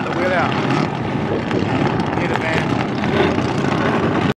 out the wheel out.